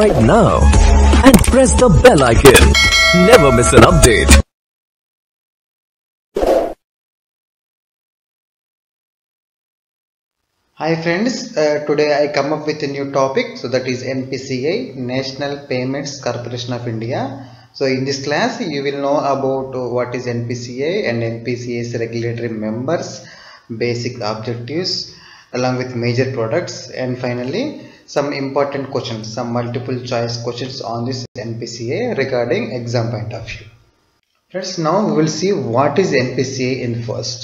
subscribe now and press the bell icon. Never miss an update. Hi friends, uh, today I come up with a new topic so that is NPCI National Payments Corporation of India. So in this class you will know about what is NPCI and NPCI's regulatory members, basic objectives along with major products and finally some important questions, some multiple choice questions on this NPCA regarding exam point of view. Friends now we will see what is NPCA in first.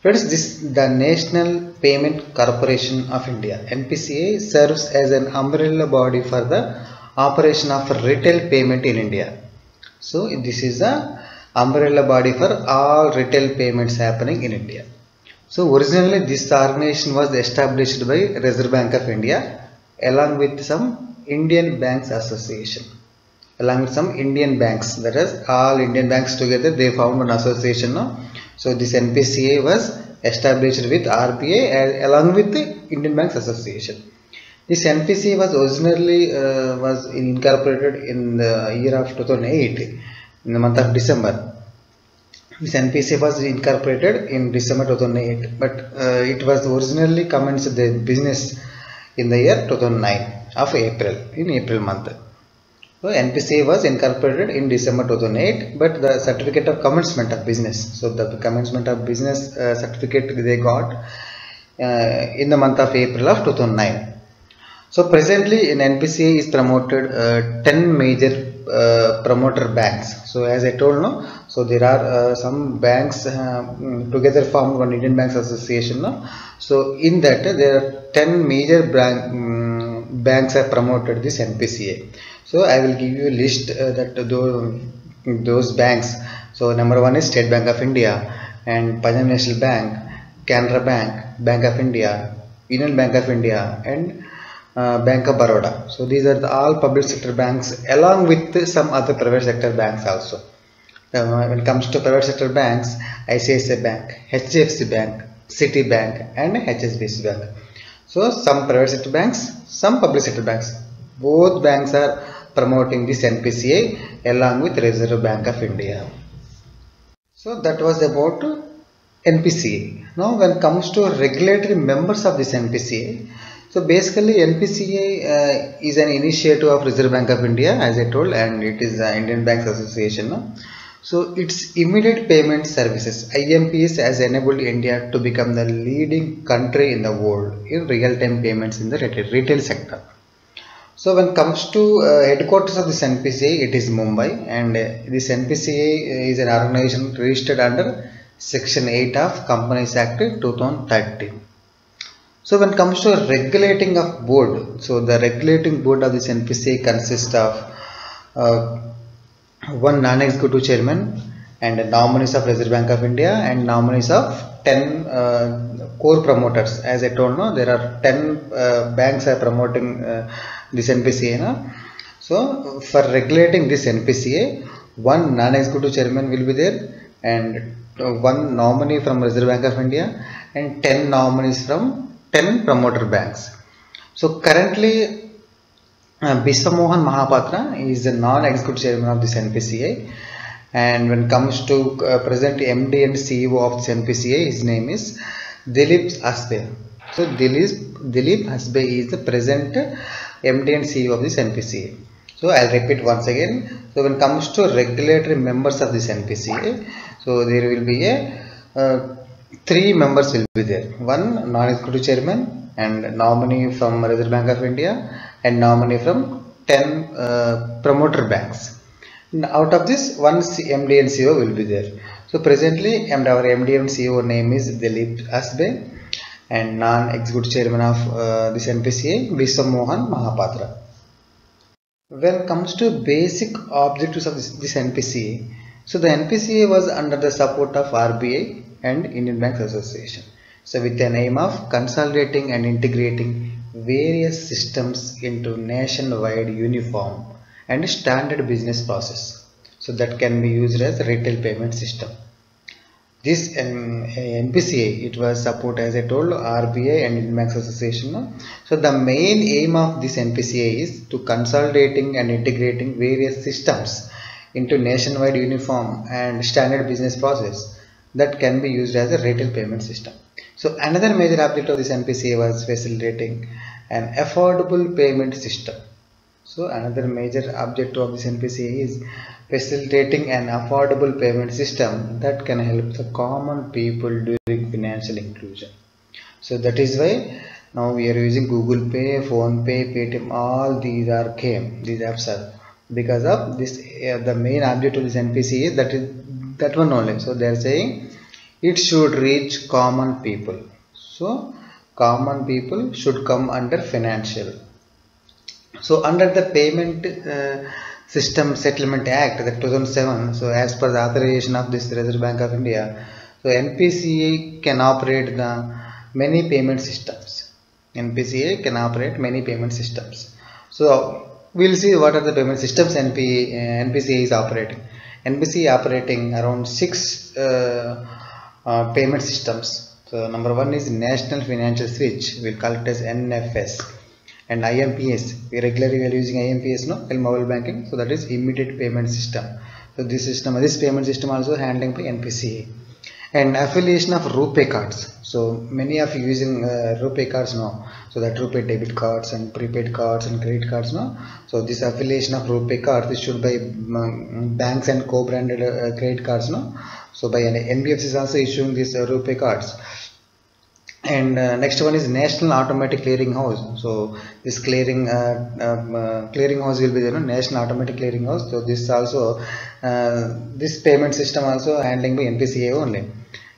Friends, this the National Payment Corporation of India. NPCA serves as an umbrella body for the operation of retail payment in India. So this is a umbrella body for all retail payments happening in India. So originally this organization was established by Reserve Bank of India along with some Indian Banks Association. Along with some Indian banks that is all Indian banks together they formed an association no? so this NPCA was established with RBI along with the Indian Banks Association. This NPCA was originally uh, was incorporated in the year of 2008 in the month of December. This NPCA was incorporated in December 2008 but uh, it was originally commenced the business in the year 2009 of April in April month so NPCA was incorporated in December 2008, but the certificate of commencement of business. So the commencement of business uh, certificate they got uh, in the month of April of 2009. So presently in NPCA is promoted uh, 10 major uh, promoter banks. So as I told no, so there are uh, some banks uh, together formed one Indian Banks Association. No? So in that there are 10 major bank, um, banks have promoted this NPCA. So I will give you a list uh, that those, those banks. So number one is State Bank of India and Punjab National Bank, Canara Bank, Bank of India, Union Bank of India and uh, Bank of Baroda. So these are the all public sector banks along with some other private sector banks also. Uh, when it comes to private sector banks, ICICI Bank, HDFC Bank, Citibank and HSBC Bank. So some private sector banks, some public sector banks. Both banks are promoting this NPCA along with Reserve Bank of India. So that was about NPCA. Now when it comes to regulatory members of this NPCA, so basically NPCA uh, is an initiative of Reserve Bank of India as I told and it is the Indian Banks Association. So its immediate payment services IMPS has enabled India to become the leading country in the world in real-time payments in the retail, sector. So when it comes to uh, headquarters of this NPCA, it is Mumbai and uh, this NPCA is an organization registered under Section 8 of Companies Act 2013. So when it comes to regulating of board, so the regulating board of this NPCA consists of uh, one non-executive chairman and nominees of Reserve Bank of India and nominees of 10 uh, core promoters. As I told you, there are 10 uh, banks are promoting uh, this NPCA. No? So for regulating this NPCA, one non-executive chairman will be there and one nominee from Reserve Bank of India and 10 nominees from 10 promoter banks. So currently uh, Biswamohan Mahapatra is the non-executive chairman of this NPCA and when it comes to uh, present MD and CEO of this NPCA his name is Dilip Asbe. So Dilip, Dilip Asbe is the present MD and CEO of this NPCA. So I'll repeat once again. So when it comes to regulatory members of this NPCA, so there will be a uh, three members will be there. One non-executive chairman and nominee from Reserve Bank of India and nominee from 10 uh, promoter banks. Out of this, one MD and CEO will be there. So presently, our MD and CEO name is Dilip Asbe and non-executive chairman of uh, this NPCA, Biswamohan Mahapatra. When it comes to basic objectives of this, this NPCA, so the NPCA was under the support of RBI and Indian Banks Association. So with an aim of consolidating and integrating various systems into nationwide uniform and standard business process. So that can be used as retail payment system. this um, NPCI it was supported as I told RBI and Indian Banks Association. So the main aim of this NPCA is to consolidating and integrating various systems into nationwide uniform and standard business process that can be used as a retail payment system. So another major object of this NPCI was facilitating an affordable payment system. So another major object of this NPCI is facilitating an affordable payment system that can help the common people during financial inclusion. So that is why now we are using Google Pay, PhonePe, Paytm, all these are came, these apps are because of this uh, the main object of this NPC is that is that one only. So they are saying it should reach common people. So common people should come under financial so under the payment uh, system settlement act that 2007 so as per the authorization of this reserve bank of india so npca can operate the many payment systems npca can operate many payment systems so we'll see what are the payment systems NP, uh, npca is operating npca operating around six uh, uh, payment systems so number one is national financial switch we'll call it as nfs and IMPS. We regularly are using IMPS no in mobile banking. So that is immediate payment system. So this system, this payment system also handling by NPCA. And affiliation of RuPay cards. So many of you using uh, RuPay cards now. So that RuPay debit cards and prepaid cards and credit cards now. So this affiliation of RuPay cards is issued by um, banks and co-branded uh, credit cards now. So by NBFC is also issuing these uh, RuPay cards and uh, next one is national automatic clearing house so this clearing uh, um, uh, clearing house will be the you know, national automatic clearing house so this also uh, this payment system also handling by npca only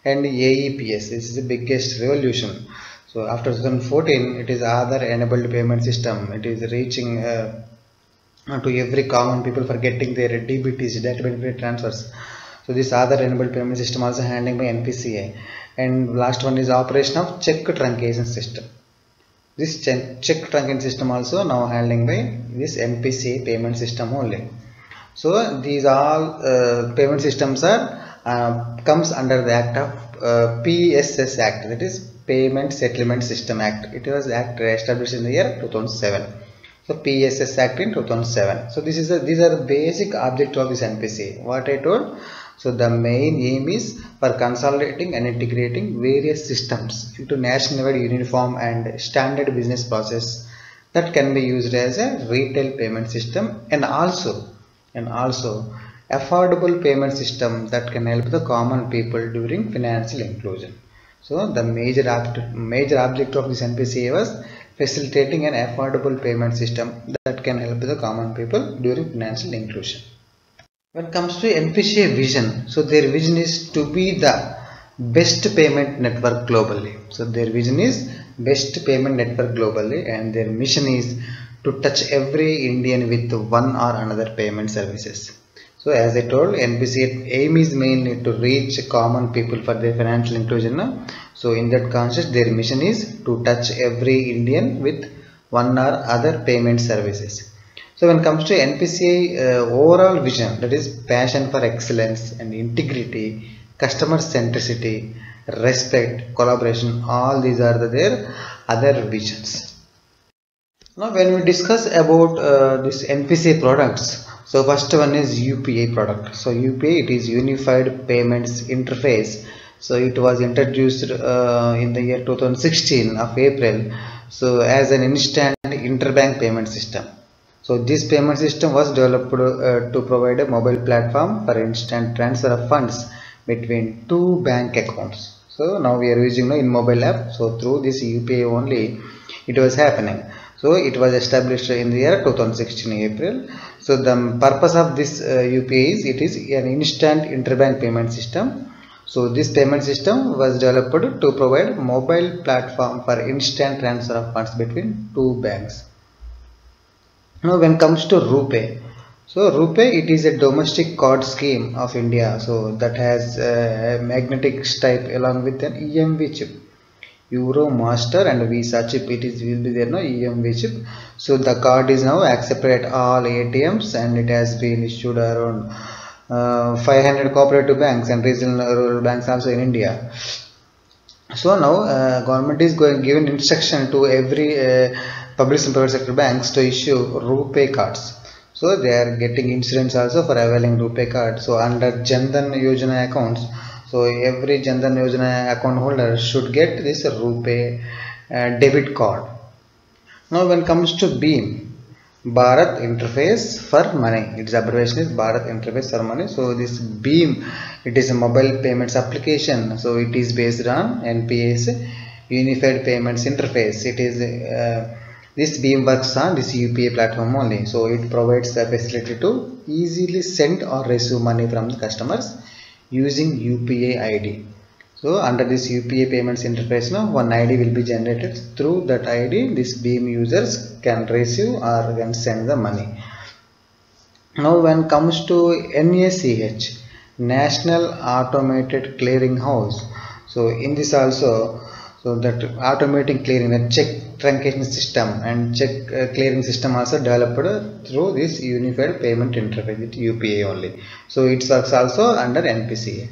and aeps this is the biggest revolution. So after 2014 it is Aadhaar enabled payment system. It is reaching uh, to every common people for getting their dbts data benefit transfers. So this Aadhaar enabled payment system also handling by npca and last one is operation of check truncation system. This check truncation system also now handling by this NPCI payment system only. So these all uh, payment systems are uh, comes under the act of uh, PSS act that is payment settlement system act. It was act established in the year 2007 so PSS act in 2007 so this is a, these are the basic object of this NPC. what I told? So the main aim is for consolidating and integrating various systems into nationwide uniform and standard business process that can be used as a retail payment system and also and also affordable payment system that can help the common people during financial inclusion. So the major, major object of this NPCA was facilitating an affordable payment system that can help the common people during financial inclusion. When it comes to NPCA vision, so their vision is to be the best payment network globally. So their vision is best payment network globally and their mission is to touch every Indian with one or another payment services. So as I told, NPCA aim is mainly to reach common people for their financial inclusion. So in that context, their mission is to touch every Indian with one or other payment services. So when it comes to NPCI uh, overall vision, that is passion for excellence and integrity, customer centricity, respect, collaboration, all these are the, their other visions. Now when we discuss about uh, this NPCI products, so first one is UPI product. So UPI it is Unified Payments Interface. So it was introduced uh, in the year 2016 of April. So as an instant interbank payment system. So this payment system was developed uh, to provide a mobile platform for instant transfer of funds between two bank accounts. So now we are using in mobile app. So through this UPI only it was happening. So it was established in the year 2016 April. So the purpose of this uh, UPI is it is an instant interbank payment system. So this payment system was developed to provide mobile platform for instant transfer of funds between two banks. Now when comes to RuPay, so RuPay it is a domestic card scheme of India. So that has a magnetic stripe along with an EMV chip. Euro, Master and Visa chip it is will be there no EMV chip. So the card is now accepted at all ATMs and it has been issued around uh, 500 cooperative banks and regional rural banks also in India. So now uh, government is going given instruction to every uh, public and private sector banks to issue RuPay cards. So they are getting insurance also for availing RuPay card. So under Jan Dhan Yojana accounts, so every Jan Dhan Yojana account holder should get this RuPay uh, debit card. Now when comes to BHIM, Bharat Interface for Money. Its abbreviation is Bharat Interface for Money. So this BHIM, it is a mobile payments application. So it is based on NPA's Unified Payments Interface. It is uh, this BHIM works on this UPA platform only. So it provides the facility to easily send or receive money from the customers using UPI ID. So under this UPI payments interface now one ID will be generated through that ID this BHIM users can receive or can send the money. Now when comes to NACH National Automated Clearing House so in this also so that automating clearing the check truncation system and check uh, clearing system also developed through this unified payment interface UPI only. So it works also under NPCA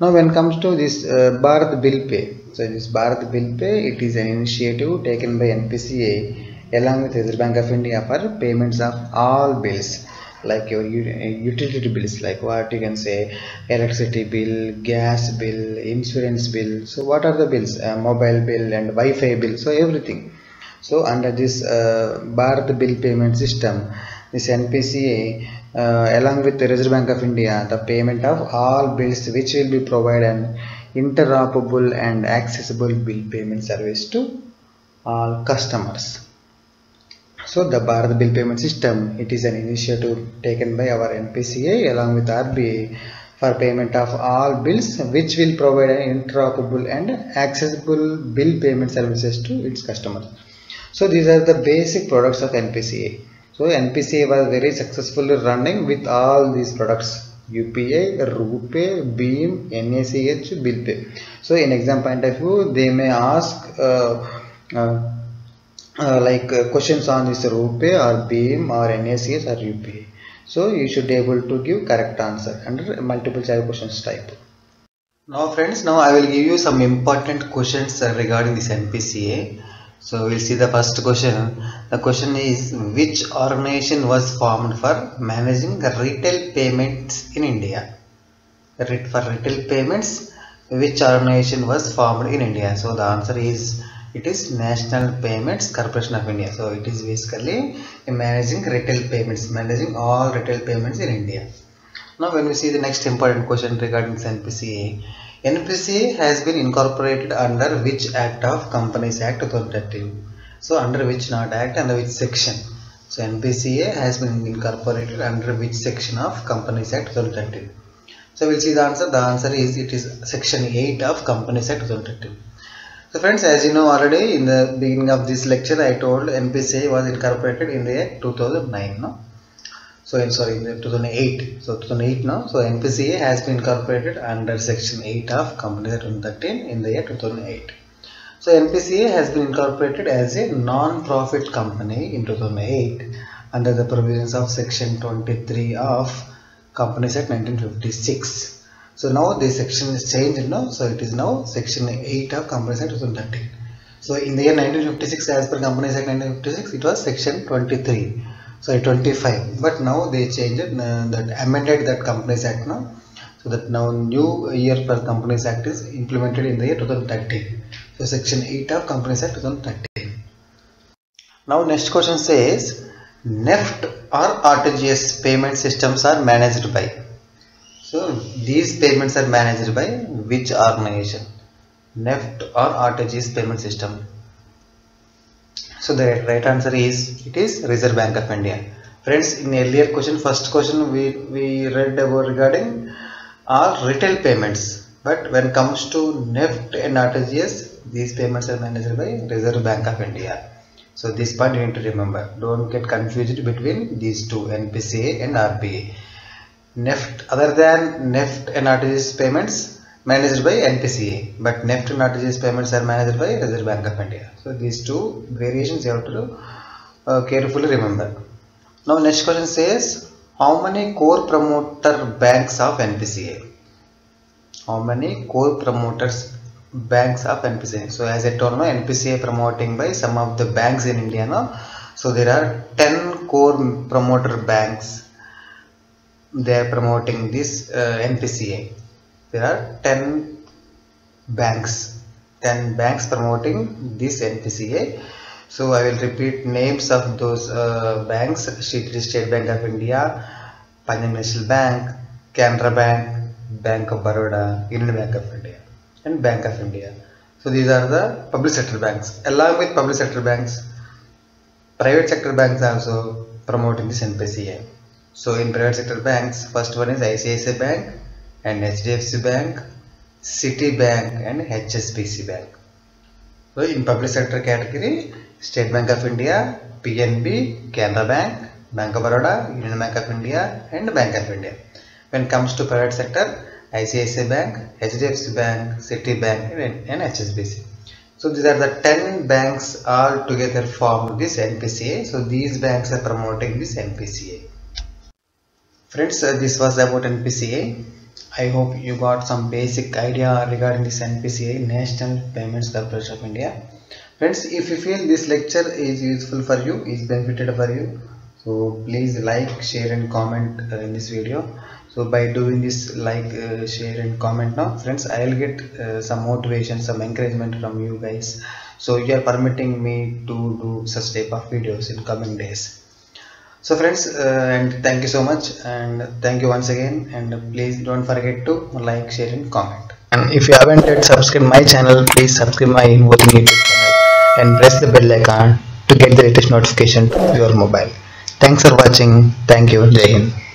now when comes to this uh, Bharat Bill Pay, so this Bharat Bill Pay, it is an initiative taken by NPCA along with Reserve Bank of India for payments of all bills like your utility bills like what you can say electricity bill, gas bill, insurance bill. So what are the bills? Uh, mobile bill and Wi-Fi bill. So everything. So under this uh, Bharat Bill Payment System, this NPCA uh, along with the Reserve Bank of India the payment of all bills which will be provided an interoperable and accessible bill payment service to all customers. So the Bharat Bill Payment System it is an initiative taken by our NPCA along with RBI for payment of all bills which will provide an interoperable and accessible bill payment services to its customers. So these are the basic products of NPCA. So NPCA was very successfully running with all these products UPI, RuPay, BHIM, NACH, BillPay. So in exam point of view, they may ask uh, uh, uh, like questions on this RuPay or BHIM or NACH or UPI. So you should be able to give correct answer under multiple choice questions type. Now friends, now I will give you some important questions regarding this NPCA. So we'll see the first question. The question is which organization was formed for managing the retail payments in India? For retail payments, which organization was formed in India? So the answer is it is National Payments Corporation of India. So it is basically managing retail payments, managing all retail payments in India. Now when we see the next important question regarding NPCA, NPCA has been incorporated under which act of Companies Act 2013? So under which not act under which section? So NPCA has been incorporated under which section of Companies Act 2013? So we'll see the answer. The answer is it is section 8 of Companies Act 2013. So friends as you know already in the beginning of this lecture I told NPCA was incorporated in the year 2009 no? so in sorry in the 2008 so 2008 now so NPCA has been incorporated under section 8 of Companies Act 2013 in the year 2008 so NPCA has been incorporated as a non-profit company in 2008 under the provisions of section 23 of Companies Act 1956 so now this section is changed now. So it is now section 8 of Companies Act 2013. So in the year 1956 as per Companies Act 1956 it was section 23. So 25 but now they changed it uh, that amended that Companies Act now. So that now new year per Companies Act is implemented in the year 2013. So section 8 of Companies Act 2013. Now next question says NEFT or RTGS payment systems are managed by so these payments are managed by which organization? NEFT or RTGS payment system. So the right answer is it is Reserve Bank of India. Friends, in earlier question, first question we, we read about regarding are retail payments. But when it comes to NEFT and RTGS, these payments are managed by Reserve Bank of India. So this part you need to remember. Don't get confused between these two NPCA and RBI. NEFT other than NEFT and RTGS payments managed by NPCA but NEFT and RTGS payments are managed by Reserve Bank of India. So these two variations you have to uh, carefully remember. Now next question says how many core promoter banks of npca how many core promoters banks of npca so as i told you npca promoting by some of the banks in india now so there are 10 core promoter banks they are promoting this uh, npca there are 10 banks 10 banks promoting this npca so i will repeat names of those uh, banks. State state bank of india punjab national bank canara bank bank of baroda union bank of india and bank of india. So these are the public sector banks. Along with public sector banks private sector banks also promoting this npca so in private sector banks first one is icici bank and hdfc bank citibank and hsbc bank. So in public sector category state bank of india pnb canara bank bank of baroda union bank of india and bank of india. When it comes to private sector icici bank hdfc bank citibank and, and hsbc so these are the 10 banks all together form this npca so these banks are promoting this npca friends uh, this was about npca i hope you got some basic idea regarding this npca national payments corporation of india. Friends if you feel this lecture is useful for you is benefited for you so please like share and comment uh, in this video. So by doing this like uh, share and comment now friends i'll get uh, some motivation some encouragement from you guys. So you are permitting me to do such type of videos in coming days so friends uh, and thank you so much and thank you once again and please don't forget to like share and comment. And if you haven't yet subscribed my channel please subscribe my infothing youtube channel and press the bell icon to get the latest notification to your mobile. Thanks for watching. Thank you. Jai hind